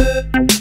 Música